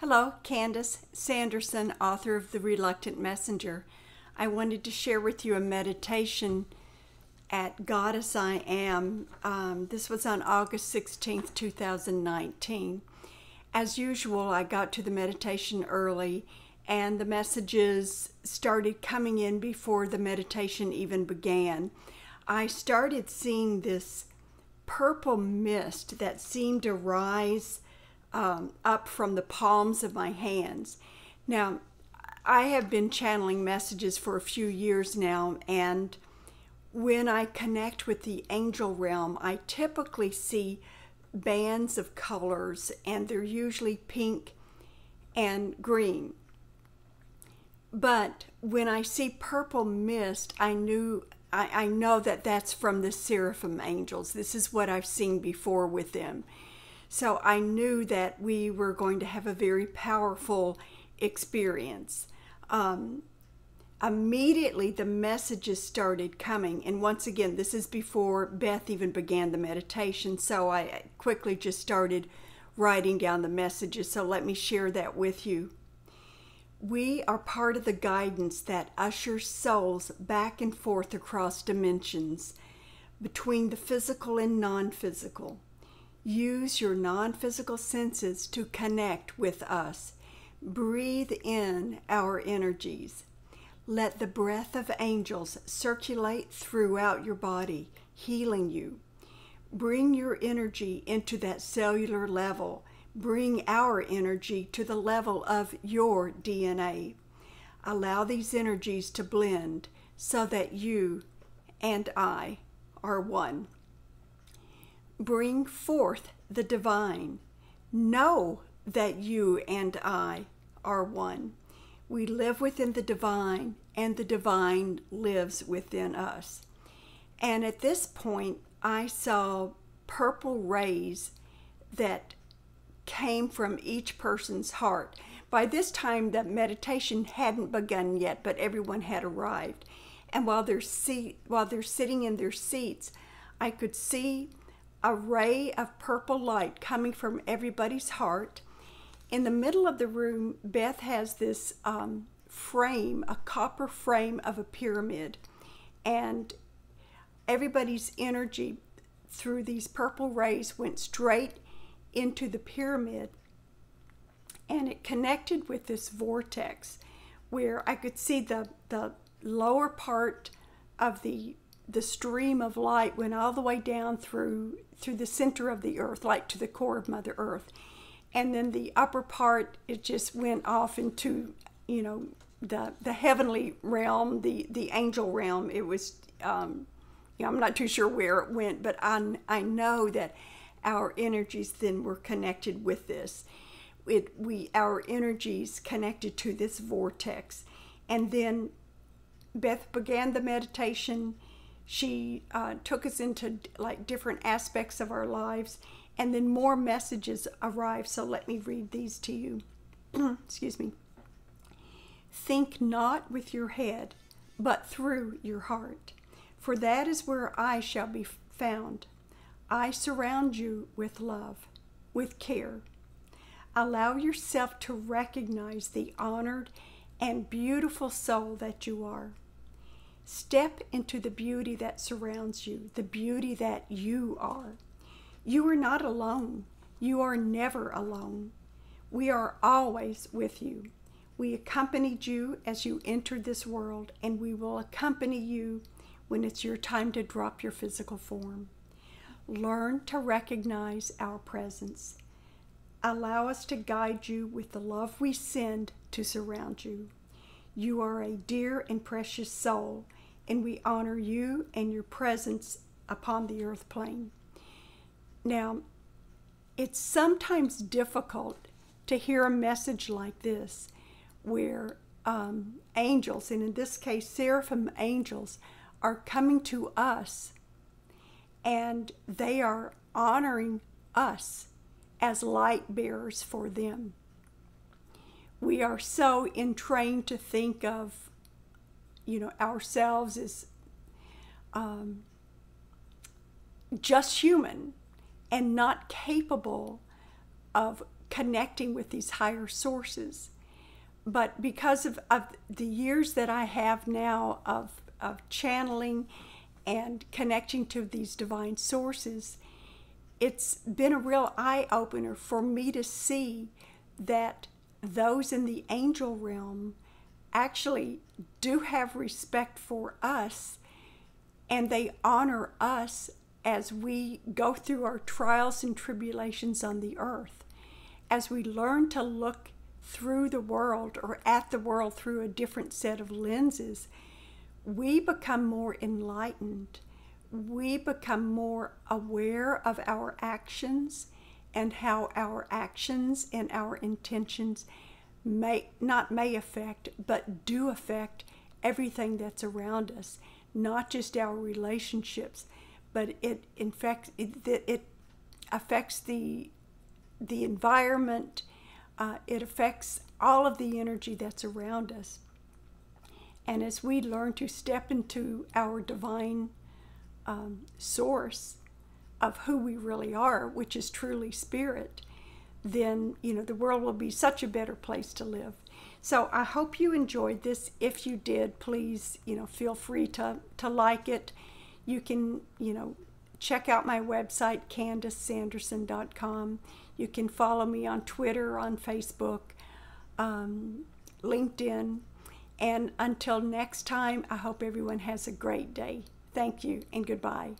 Hello, Candice Sanderson, author of The Reluctant Messenger. I wanted to share with you a meditation at Goddess I Am. Um, this was on August 16th, 2019. As usual, I got to the meditation early and the messages started coming in before the meditation even began. I started seeing this purple mist that seemed to rise um, up from the palms of my hands. Now, I have been channeling messages for a few years now, and when I connect with the angel realm, I typically see bands of colors, and they're usually pink and green. But when I see purple mist, I knew I, I know that that's from the seraphim angels. This is what I've seen before with them. So I knew that we were going to have a very powerful experience. Um, immediately the messages started coming. And once again, this is before Beth even began the meditation. So I quickly just started writing down the messages. So let me share that with you. We are part of the guidance that ushers souls back and forth across dimensions between the physical and non physical. Use your non physical senses to connect with us. Breathe in our energies. Let the breath of angels circulate throughout your body, healing you. Bring your energy into that cellular level. Bring our energy to the level of your DNA. Allow these energies to blend so that you and I are one. Bring forth the divine. Know that you and I are one. We live within the divine, and the divine lives within us. And at this point, I saw purple rays that came from each person's heart. By this time, the meditation hadn't begun yet, but everyone had arrived. And while they're, while they're sitting in their seats, I could see a ray of purple light coming from everybody's heart. In the middle of the room, Beth has this um, frame, a copper frame of a pyramid, and everybody's energy through these purple rays went straight into the pyramid and it connected with this vortex where I could see the, the lower part of the the stream of light went all the way down through through the center of the earth, like to the core of Mother Earth. And then the upper part, it just went off into, you know, the the heavenly realm, the the angel realm. It was, um, you know, I'm not too sure where it went, but I I know that our energies then were connected with this. It we our energies connected to this vortex, and then Beth began the meditation she uh, took us into like different aspects of our lives and then more messages arrived. So let me read these to you. Excuse me. Think not with your head but through your heart for that is where i shall be found. I surround you with love with care. Allow yourself to recognize the honored and beautiful soul that you are Step into the beauty that surrounds you, the beauty that you are. You are not alone. You are never alone. We are always with you. We accompanied you as you entered this world, and we will accompany you when it's your time to drop your physical form. Learn to recognize our presence. Allow us to guide you with the love we send to surround you. You are a dear and precious soul and we honor you and your presence upon the earth plane. Now, it's sometimes difficult to hear a message like this where um, angels, and in this case, seraphim angels, are coming to us and they are honoring us as light bearers for them. We are so entrained to think of you know ourselves as um, just human and not capable of connecting with these higher sources. But because of, of the years that I have now of, of channeling and connecting to these divine sources, it's been a real eye opener for me to see that those in the angel realm actually do have respect for us and they honor us as we go through our trials and tribulations on the earth. As we learn to look through the world or at the world through a different set of lenses, we become more enlightened. We become more aware of our actions and how our actions and our intentions may not may affect but do affect everything that's around us not just our relationships but it in fact it, it affects the the environment uh, it affects all of the energy that's around us. And as we learn to step into our divine um, source of who we really are which is truly spirit then you know the world will be such a better place to live. So I hope you enjoyed this. If you did, please you know feel free to to like it. You can you know check out my website CandiceSanderson.com. You can follow me on Twitter, on Facebook, um, LinkedIn. And until next time, I hope everyone has a great day. Thank you and goodbye.